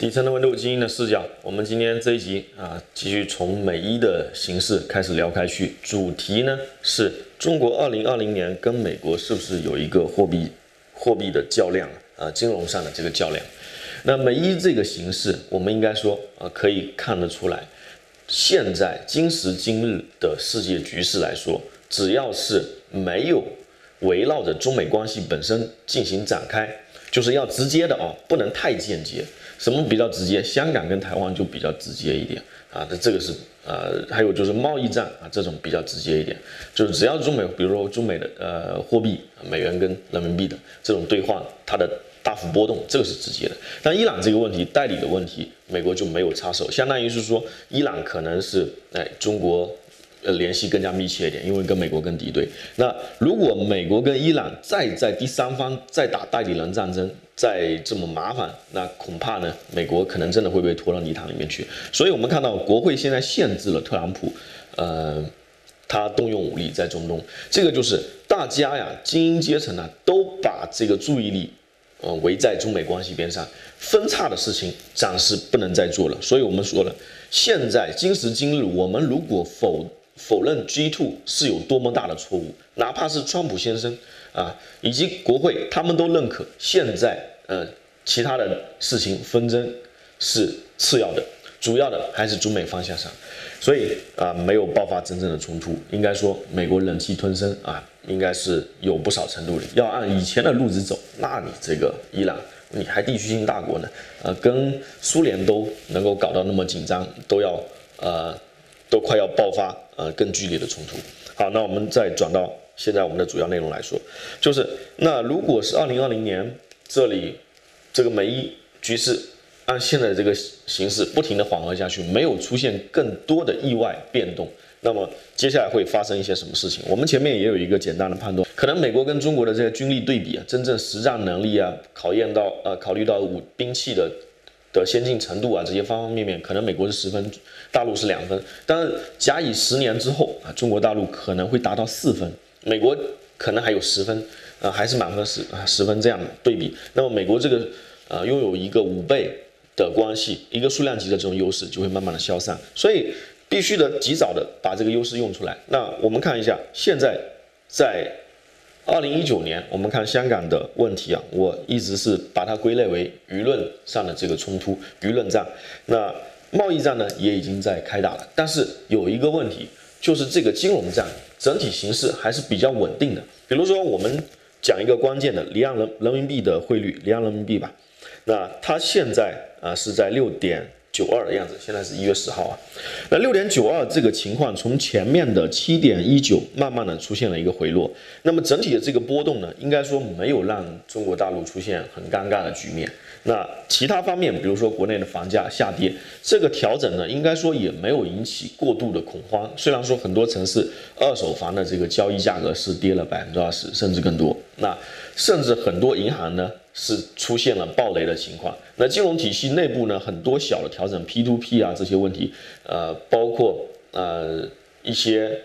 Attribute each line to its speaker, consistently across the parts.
Speaker 1: 底层的温度，精英的视角。我们今天这一集啊，继续从美伊的形式开始聊开去。主题呢是中国二零二零年跟美国是不是有一个货币货币的较量啊？金融上的这个较量。那美伊这个形式，我们应该说啊，可以看得出来，现在今时今日的世界局势来说，只要是没有围绕着中美关系本身进行展开，就是要直接的啊，不能太间接。什么比较直接？香港跟台湾就比较直接一点啊，那这个是呃，还有就是贸易战啊，这种比较直接一点，就是只要中美，比如说中美的呃货币美元跟人民币的这种兑换，它的大幅波动，这个是直接的。但伊朗这个问题，代理的问题，美国就没有插手，相当于是说伊朗可能是哎中国。呃，联系更加密切一点，因为跟美国更敌对。那如果美国跟伊朗再在第三方再打代理人战争，再这么麻烦，那恐怕呢，美国可能真的会被拖到泥潭里面去。所以我们看到国会现在限制了特朗普，呃，他动用武力在中东，这个就是大家呀，精英阶层呢，都把这个注意力，呃，围在中美关系边上，分叉的事情暂时不能再做了。所以我们说了，现在今时今日，我们如果否否认 G two 是有多么大的错误，哪怕是川普先生啊，以及国会，他们都认可。现在，呃，其他的事情纷争是次要的，主要的还是中美方向上。所以啊，没有爆发真正的冲突。应该说，美国忍气吞声啊，应该是有不少程度的。要按以前的路子走，那你这个伊朗，你还地区性大国呢？呃，跟苏联都能够搞到那么紧张，都要呃。都快要爆发呃更剧烈的冲突。好，那我们再转到现在我们的主要内容来说，就是那如果是二零二零年这里这个美伊局势按现在这个形势不停的缓和下去，没有出现更多的意外变动，那么接下来会发生一些什么事情？我们前面也有一个简单的判断，可能美国跟中国的这些军力对比啊，真正实战能力啊，考验到呃考虑到武兵器的。的先进程度啊，这些方方面面，可能美国是十分，大陆是两分，但是假以十年之后啊，中国大陆可能会达到四分，美国可能还有十分，啊，还是满分十啊十分这样的对比，那么美国这个呃拥有一个五倍的关系，一个数量级的这种优势就会慢慢的消散，所以必须得及早的把这个优势用出来。那我们看一下现在在。二零一九年，我们看香港的问题啊，我一直是把它归类为舆论上的这个冲突、舆论战。那贸易战呢，也已经在开打了。但是有一个问题，就是这个金融战整体形势还是比较稳定的。比如说，我们讲一个关键的离岸人人民币的汇率，离岸人民币吧。那它现在啊是在六点。九二的样子，现在是一月十号啊。那六点九二这个情况，从前面的七点一九，慢慢的出现了一个回落。那么整体的这个波动呢，应该说没有让中国大陆出现很尴尬的局面。那其他方面，比如说国内的房价下跌，这个调整呢，应该说也没有引起过度的恐慌。虽然说很多城市二手房的这个交易价格是跌了百分之二十，甚至更多。那甚至很多银行呢。是出现了暴雷的情况。那金融体系内部呢，很多小的调整，P to P 啊这些问题，呃，包括呃一些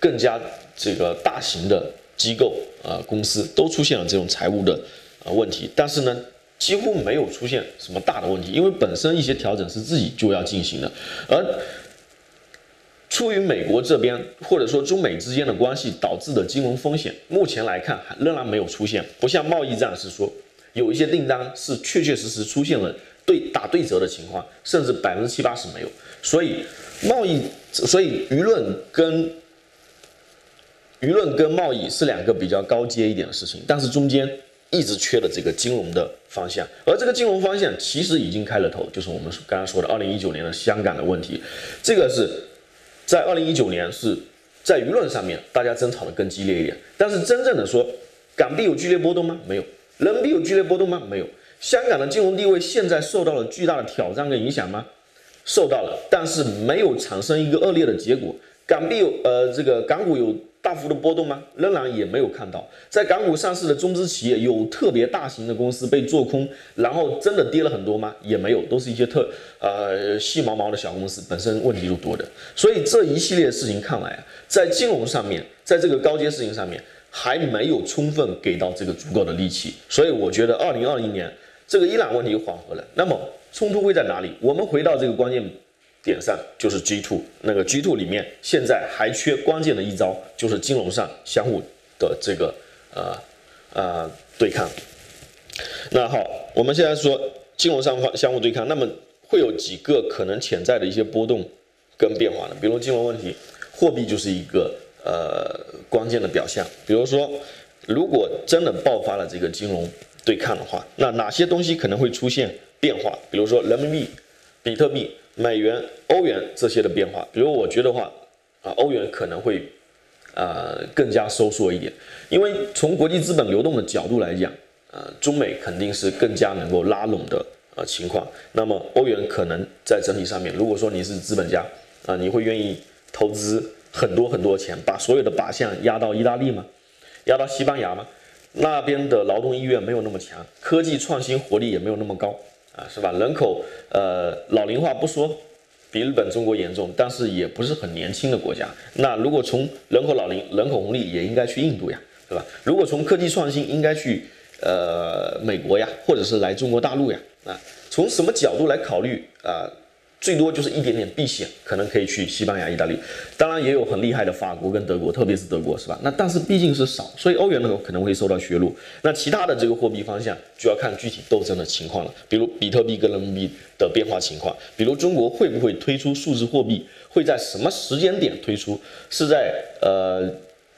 Speaker 1: 更加这个大型的机构啊公司都出现了这种财务的呃问题，但是呢，几乎没有出现什么大的问题，因为本身一些调整是自己就要进行的，而。出于美国这边或者说中美之间的关系导致的金融风险，目前来看还仍然没有出现。不像贸易战是说有一些订单是确确实实出现了对打对折的情况，甚至百分之七八十没有。所以贸易，所以舆论跟舆论跟贸易是两个比较高阶一点的事情，但是中间一直缺的这个金融的方向，而这个金融方向其实已经开了头，就是我们刚刚说的二零一九年的香港的问题，这个是。在二零一九年是在舆论上面大家争吵的更激烈一点，但是真正的说港币有剧烈波动吗？没有。人民币有剧烈波动吗？没有。香港的金融地位现在受到了巨大的挑战跟影响吗？受到了，但是没有产生一个恶劣的结果。港币有呃这个港股有。大幅的波动吗？仍然也没有看到，在港股上市的中资企业有特别大型的公司被做空，然后真的跌了很多吗？也没有，都是一些特呃细毛毛的小公司，本身问题就多的。所以这一系列事情看来啊，在金融上面，在这个高阶事情上面还没有充分给到这个足够的力气。所以我觉得二零二零年这个伊朗问题缓和了，那么冲突会在哪里？我们回到这个关键点上，就是 G two 那个 G two 里面现在还缺关键的一招，就是金融上相互的这个呃呃对抗。那好，我们现在说金融上方相互对抗，那么会有几个可能潜在的一些波动跟变化呢？比如金融问题，货币就是一个呃关键的表象。比如说，如果真的爆发了这个金融对抗的话，那哪些东西可能会出现变化？比如说人民币、比特币、美元、欧元这些的变化。比如我觉得话啊，欧元可能会啊更加收缩一点，因为从国际资本流动的角度来讲。呃，中美肯定是更加能够拉拢的呃情况。那么欧元可能在整体上面，如果说你是资本家啊，你会愿意投资很多很多钱，把所有的靶向压到意大利吗？压到西班牙吗？那边的劳动意愿没有那么强，科技创新活力也没有那么高是吧？人口呃老龄化不说比日本、中国严重，但是也不是很年轻的国家。那如果从人口老龄、人口红利，也应该去印度呀，对吧？如果从科技创新，应该去。呃，美国呀，或者是来中国大陆呀，啊，从什么角度来考虑啊？最多就是一点点避险，可能可以去西班牙、意大利，当然也有很厉害的法国跟德国，特别是德国，是吧？那但是毕竟是少，所以欧元呢可能会受到削弱。那其他的这个货币方向就要看具体斗争的情况了，比如比特币跟人民币的变化情况，比如中国会不会推出数字货币，会在什么时间点推出？是在呃？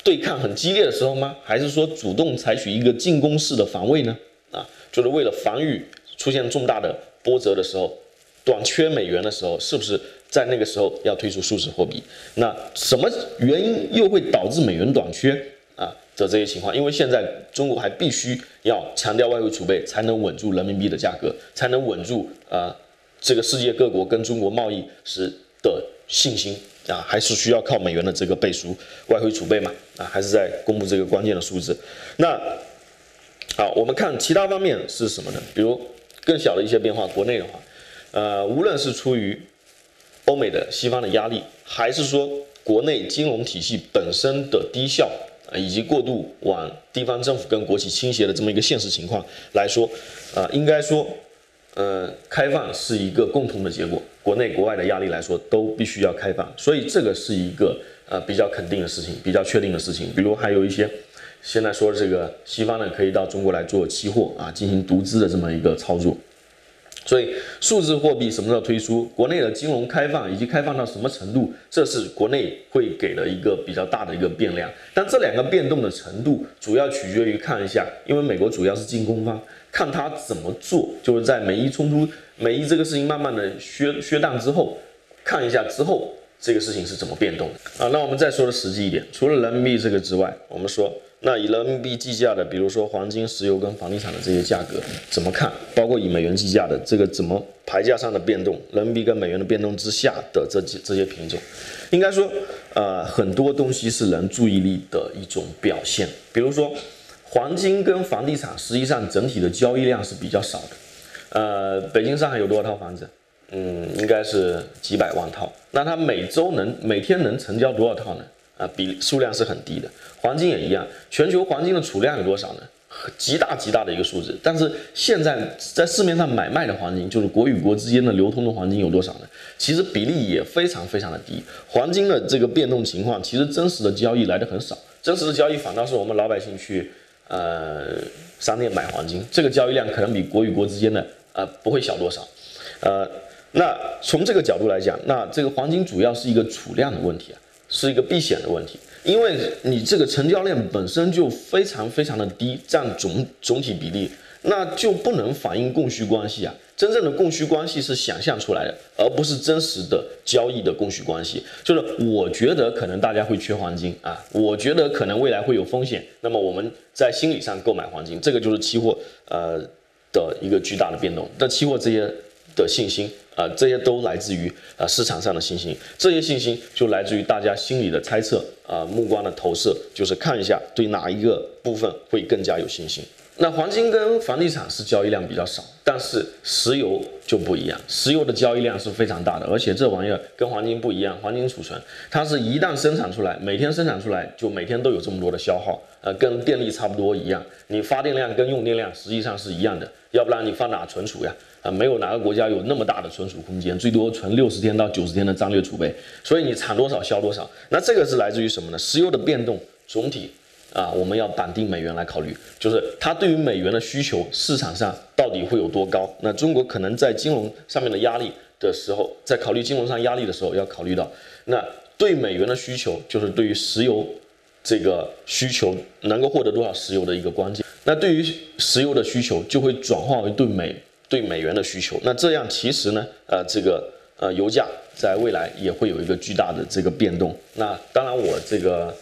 Speaker 1: 对抗很激烈的时候吗？还是说主动采取一个进攻式的防卫呢？啊，就是为了防御出现重大的波折的时候，短缺美元的时候，是不是在那个时候要推出数字货币？那什么原因又会导致美元短缺啊的这些情况？因为现在中国还必须要强调外汇储备，才能稳住人民币的价格，才能稳住啊这个世界各国跟中国贸易时的信心。啊，还是需要靠美元的这个背书，外汇储备嘛，啊，还是在公布这个关键的数字。那好，我们看其他方面是什么呢？比如更小的一些变化，国内的话，呃，无论是出于欧美的西方的压力，还是说国内金融体系本身的低效，啊，以及过度往地方政府跟国企倾斜的这么一个现实情况来说，啊，应该说。呃，开放是一个共同的结果，国内国外的压力来说都必须要开放，所以这个是一个呃比较肯定的事情，比较确定的事情。比如还有一些现在说这个西方呢可以到中国来做期货啊，进行独资的这么一个操作。所以数字货币什么时候推出？国内的金融开放以及开放到什么程度，这是国内会给的一个比较大的一个变量。但这两个变动的程度主要取决于看一下，因为美国主要是进攻方。看他怎么做，就是在美伊冲突、美伊这个事情慢慢的削削淡之后，看一下之后这个事情是怎么变动的啊？那我们再说的实际一点，除了人民币这个之外，我们说那以人民币计价的，比如说黄金、石油跟房地产的这些价格怎么看？包括以美元计价的这个怎么牌价上的变动，人民币跟美元的变动之下的这几这些品种，应该说呃很多东西是人注意力的一种表现，比如说。黄金跟房地产实际上整体的交易量是比较少的，呃，北京、上海有多少套房子？嗯，应该是几百万套。那它每周能、每天能成交多少套呢？啊，比数量是很低的。黄金也一样，全球黄金的储量有多少呢？极大极大的一个数字。但是现在在市面上买卖的黄金，就是国与国之间的流通的黄金有多少呢？其实比例也非常非常的低。黄金的这个变动情况，其实真实的交易来的很少，真实的交易反倒是我们老百姓去。呃，商店买黄金，这个交易量可能比国与国之间的呃不会小多少，呃，那从这个角度来讲，那这个黄金主要是一个储量的问题啊，是一个避险的问题，因为你这个成交量本身就非常非常的低，占总总体比例。那就不能反映供需关系啊！真正的供需关系是想象出来的，而不是真实的交易的供需关系。就是我觉得可能大家会缺黄金啊，我觉得可能未来会有风险，那么我们在心理上购买黄金，这个就是期货呃的一个巨大的变动。那期货这些的信心啊，这些都来自于啊市场上的信心，这些信心就来自于大家心里的猜测啊，目光的投射，就是看一下对哪一个部分会更加有信心。那黄金跟房地产是交易量比较少，但是石油就不一样，石油的交易量是非常大的，而且这玩意儿跟黄金不一样，黄金储存它是一旦生产出来，每天生产出来就每天都有这么多的消耗，呃，跟电力差不多一样，你发电量跟用电量实际上是一样的，要不然你放哪存储呀？啊，没有哪个国家有那么大的存储空间，最多存六十天到九十天的战略储备，所以你产多少销多少，那这个是来自于什么呢？石油的变动总体。啊，我们要绑定美元来考虑，就是它对于美元的需求市场上到底会有多高？那中国可能在金融上面的压力的时候，在考虑金融上压力的时候，要考虑到，那对美元的需求就是对于石油这个需求能够获得多少石油的一个关键。那对于石油的需求就会转化为对美对美元的需求。那这样其实呢，呃，这个呃油价在未来也会有一个巨大的这个变动。那当然我这个。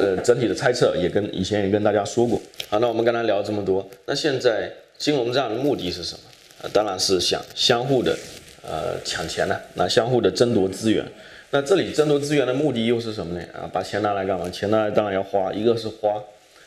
Speaker 1: 呃，整体的猜测也跟以前也跟大家说过。好，那我们刚才聊这么多，那现在金融战的目的是什么？啊，当然是想相互的呃抢钱呢，那相互的争夺资源。那这里争夺资源的目的又是什么呢？啊，把钱拿来干嘛？钱拿来当然要花，一个是花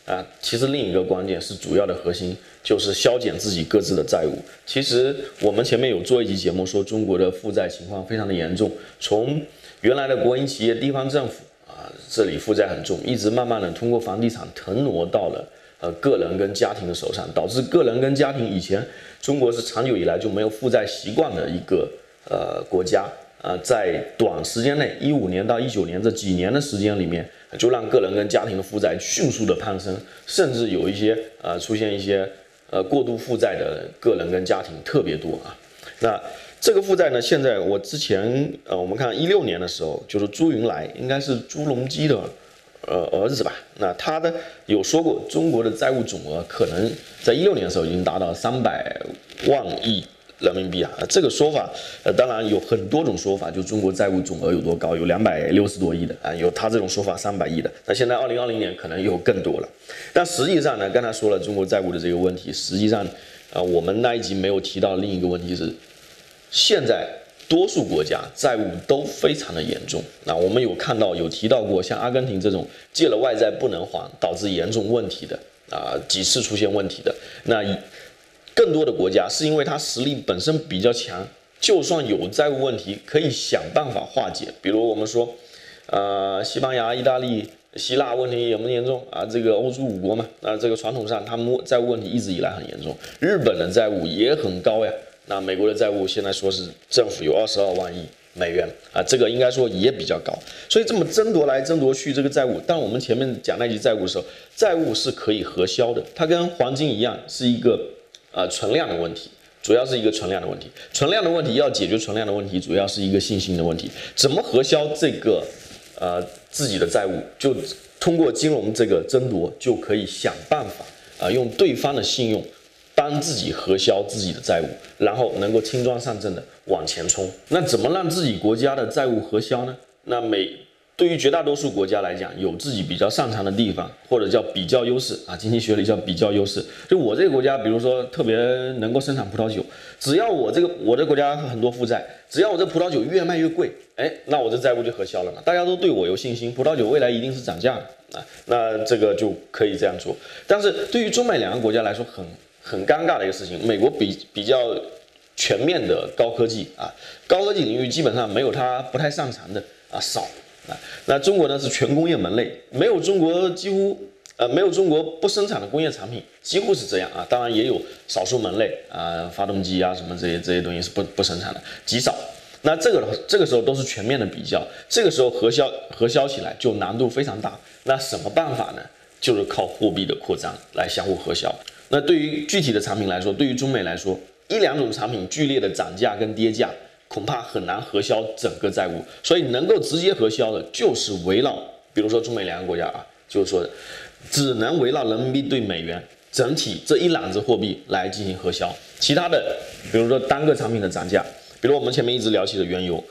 Speaker 1: 啊，其实另一个关键是主要的核心就是削减自己各自的债务。其实我们前面有做一集节目说中国的负债情况非常的严重，从原来的国营企业、地方政府啊。这里负债很重，一直慢慢的通过房地产腾挪到了呃个人跟家庭的手上，导致个人跟家庭以前中国是长久以来就没有负债习惯的一个呃国家啊，在短时间内，一五年到一九年这几年的时间里面，就让个人跟家庭的负债迅速的攀升，甚至有一些呃出现一些呃过度负债的个人跟家庭特别多啊，那。这个负债呢，现在我之前呃，我们看一六年的时候，就是朱云来，应该是朱镕基的呃儿子吧？那他的有说过，中国的债务总额可能在一六年的时候已经达到三百万亿人民币啊。这个说法呃，当然有很多种说法，就中国债务总额有多高，有两百六十多亿的啊，有他这种说法三百亿的。那现在二零二零年可能有更多了。但实际上呢，刚才说了中国债务的这个问题，实际上啊，我们那一集没有提到另一个问题是。现在多数国家债务都非常的严重。那我们有看到有提到过，像阿根廷这种借了外债不能还，导致严重问题的啊，几次出现问题的。那更多的国家是因为它实力本身比较强，就算有债务问题，可以想办法化解。比如我们说，呃，西班牙、意大利、希腊问题严不严重啊？这个欧洲五国嘛，那这个传统上他们债务问题一直以来很严重。日本的债务也很高呀。那美国的债务现在说是政府有二十二万亿美元啊，这个应该说也比较高，所以这么争夺来争夺去这个债务，但我们前面讲那集债务的时候，债务是可以核销的，它跟黄金一样是一个呃存量的问题，主要是一个存量的问题，存量的问题要解决存量的问题，主要是一个信心的问题，怎么核销这个呃自己的债务，就通过金融这个争夺就可以想办法啊，用对方的信用。帮自己核销自己的债务，然后能够轻装上阵的往前冲。那怎么让自己国家的债务核销呢？那美对于绝大多数国家来讲，有自己比较擅长的地方，或者叫比较优势啊，经济学里叫比较优势。就我这个国家，比如说特别能够生产葡萄酒，只要我这个我这国家很多负债，只要我这葡萄酒越卖越贵，哎，那我这债务就核销了嘛。大家都对我有信心，葡萄酒未来一定是涨价的啊，那这个就可以这样做。但是对于中美两个国家来说，很很尴尬的一个事情，美国比比较全面的高科技啊，高科技领域基本上没有它不太擅长的啊少啊。那中国呢是全工业门类，没有中国几乎呃没有中国不生产的工业产品，几乎是这样啊。当然也有少数门类啊，发动机啊什么这些这些东西是不不生产的，极少。那这个这个时候都是全面的比较，这个时候核销核销起来就难度非常大。那什么办法呢？就是靠货币的扩张来相互核销。那对于具体的产品来说，对于中美来说，一两种产品剧烈的涨价跟跌价，恐怕很难核销整个债务。所以能够直接核销的，就是围绕，比如说中美两个国家啊，就是说，只能围绕人民币对美元整体这一揽子货币来进行核销。其他的，比如说单个产品的涨价，比如我们前面一直聊起的原油，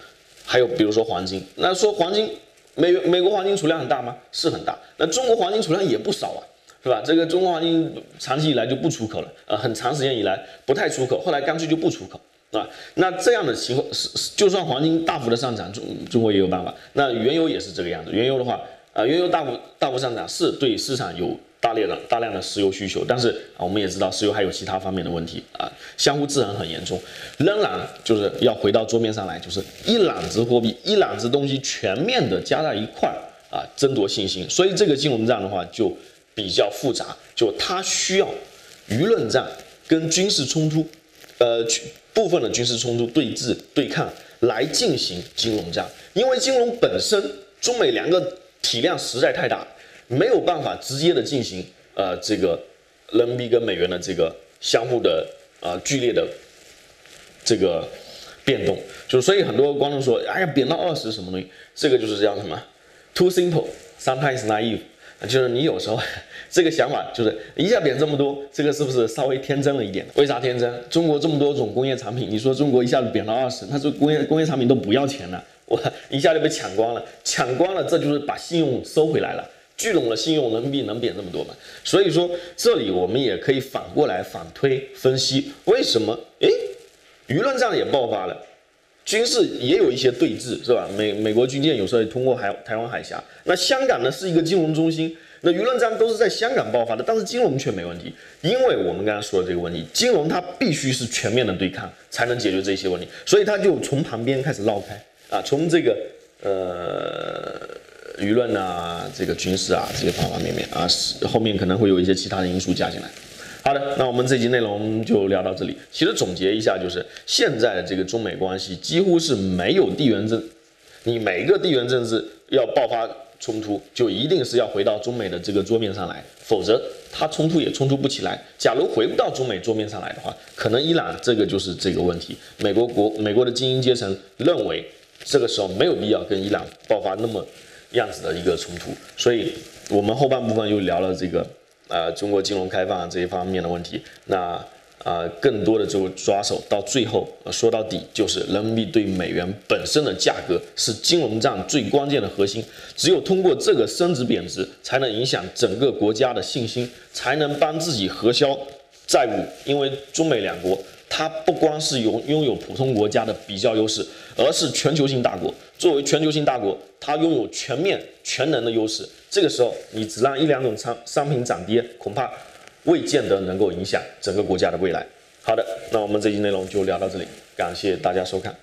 Speaker 1: 还有比如说黄金。那说黄金，美美国黄金储量很大吗？是很大。那中国黄金储量也不少啊。是吧？这个中国黄金长期以来就不出口了，呃，很长时间以来不太出口，后来干脆就不出口，啊。那这样的情况是，就算黄金大幅的上涨，中中国也有办法。那原油也是这个样子，原油的话，啊，原油大幅大幅上涨是对市场有。大量的大量的石油需求，但是啊，我们也知道石油还有其他方面的问题啊，相互制衡很严重。仍然就是要回到桌面上来，就是一揽子货币，一揽子东西全面的加在一块儿啊，争夺信心。所以这个金融战的话就比较复杂，就它需要舆论战跟军事冲突，呃，部分的军事冲突对峙对抗来进行金融战，因为金融本身中美两个体量实在太大。没有办法直接的进行呃这个人民币跟美元的这个相互的啊剧烈的这个变动，就所以很多观众说，哎呀贬到二十什么东西，这个就是这样什么，too simple，sometimes naive，就是你有时候这个想法就是一下贬这么多，这个是不是稍微天真了一点？为啥天真？中国这么多种工业产品，你说中国一下子贬到二十，那这工业工业产品都不要钱了，我 一下就被抢光了，抢光了，这就是把信用收回来了。聚拢了信用，人民币能贬这么多吗？所以说，这里我们也可以反过来反推分析，为什么？诶，舆论战也爆发了，军事也有一些对峙，是吧？美美国军舰有时候也通过海台湾海峡。那香港呢是一个金融中心，那舆论战都是在香港爆发的，但是金融却没问题，因为我们刚才说的这个问题，金融它必须是全面的对抗才能解决这些问题，所以它就从旁边开始绕开啊，从这个呃。舆论啊，这个军事啊，这些方方面面啊，后面可能会有一些其他的因素加进来。好的，那我们这集内容就聊到这里。其实总结一下，就是现在的这个中美关系几乎是没有地缘政，你每一个地缘政治要爆发冲突，就一定是要回到中美的这个桌面上来，否则它冲突也冲突不起来。假如回不到中美桌面上来的话，可能伊朗这个就是这个问题。美国国美国的精英阶层认为，这个时候没有必要跟伊朗爆发那么。样子的一个冲突，所以我们后半部分又聊了这个，呃，中国金融开放这一方面的问题。那啊，更多的就抓手，到最后说到底就是人民币对美元本身的价格是金融战最关键的核心。只有通过这个升值贬值，才能影响整个国家的信心，才能帮自己核销债务。因为中美两国。它不光是有拥有普通国家的比较优势，而是全球性大国。作为全球性大国，它拥有全面全能的优势。这个时候，你只让一两种商商品涨跌，恐怕未见得能够影响整个国家的未来。好的，那我们这期内容就聊到这里，感谢大家收看。